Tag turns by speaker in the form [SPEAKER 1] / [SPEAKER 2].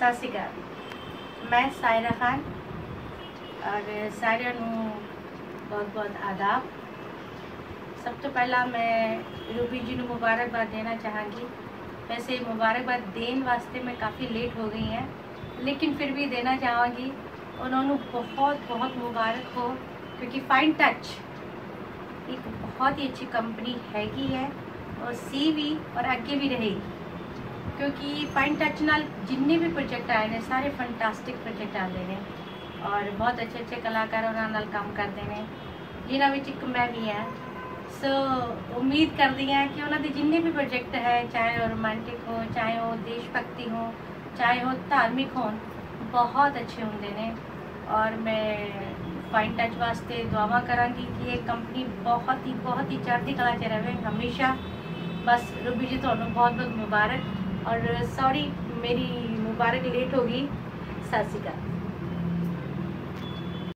[SPEAKER 1] ਸਤਿ श्रीकाल मैं सायरा खान और सारे बहुत बहुत आदाब। सब तो पहला मैं रूबी जी ने मुबारकबाद देना ਮੁਬਾਰਕਬਾਦ वैसे मुबारकबाद देन वास्ते मैं काफ़ी लेट हो गई हैं, लेकिन फिर भी देना चाहूँगी। उन्होंने बहुत बहुत मुबारक हो, क्योंकि फाइन टच एक बहुत ही अच्छी कंपनी हैगी है और सी भी और आगे भी रहेगी। ਕਿਉਂਕਿ ਫਾਈਨ ਟੱਚ ਨਾਲ ਜਿੰਨੇ ਵੀ ਪ੍ਰੋਜੈਕਟ ਆਏ ਨੇ ਸਾਰੇ ਫੈਂਟਾਸਟਿਕ ਪ੍ਰੋਜੈਕਟ ਆਉਂਦੇ ਨੇ ਔਰ ਬਹੁਤ ਅੱਛੇ ਅੱਛੇ ਕਲਾਕਾਰ ਉਹਨਾਂ ਨਾਲ ਕੰਮ ਕਰਦੇ ਨੇ ਜਿਨ੍ਹਾਂ ਵਿੱਚ ਇੱਕ ਮੈਂ ਵੀ ਹਾਂ ਸੋ ਉਮੀਦ ਕਰਦੀ ਹਾਂ ਕਿ ਉਹਨਾਂ ਦੇ ਜਿੰਨੇ ਵੀ ਪ੍ਰੋਜੈਕਟ ਹੈ ਚਾਹੇ ਉਹ ਰੋਮਾਂਟਿਕ ਹੋ ਚਾਹੇ ਉਹ ਦੇਸ਼ ਭਗਤੀ ਹੋ ਚਾਹੇ ਉਹ ਧਾਰਮਿਕ ਹੋਣ ਬਹੁਤ ਅੱਛੇ ਹੁੰਦੇ ਨੇ ਔਰ ਮੈਂ ਫਾਈਨ ਟੱਚ ਵਾਸਤੇ ਦੁਆਵਾਂ ਕਰਾਂਗੀ ਕਿ ਇਹ ਕੰਪਨੀ ਬਹੁਤ ਹੀ ਬਹੁਤ ਹੀ ਚੜ੍ਹਦੀ ਕਲਾ 'ਚ ਰਹੇ ਹਮੇਸ਼ਾ ਬਸ ਰੂਬੀ ਜੀ ਤੁਹਾਨੂੰ ਬਹੁਤ ਬਹੁਤ ਮੁਬਾਰਕ ਔਰ ਸੌਰੀ ਮੇਰੀ ਮੁਬਾਰਕ ਲੇਟ ਹੋ ਗਈ ਸਤਿ ਸ਼੍ਰੀ ਅਕਾਲ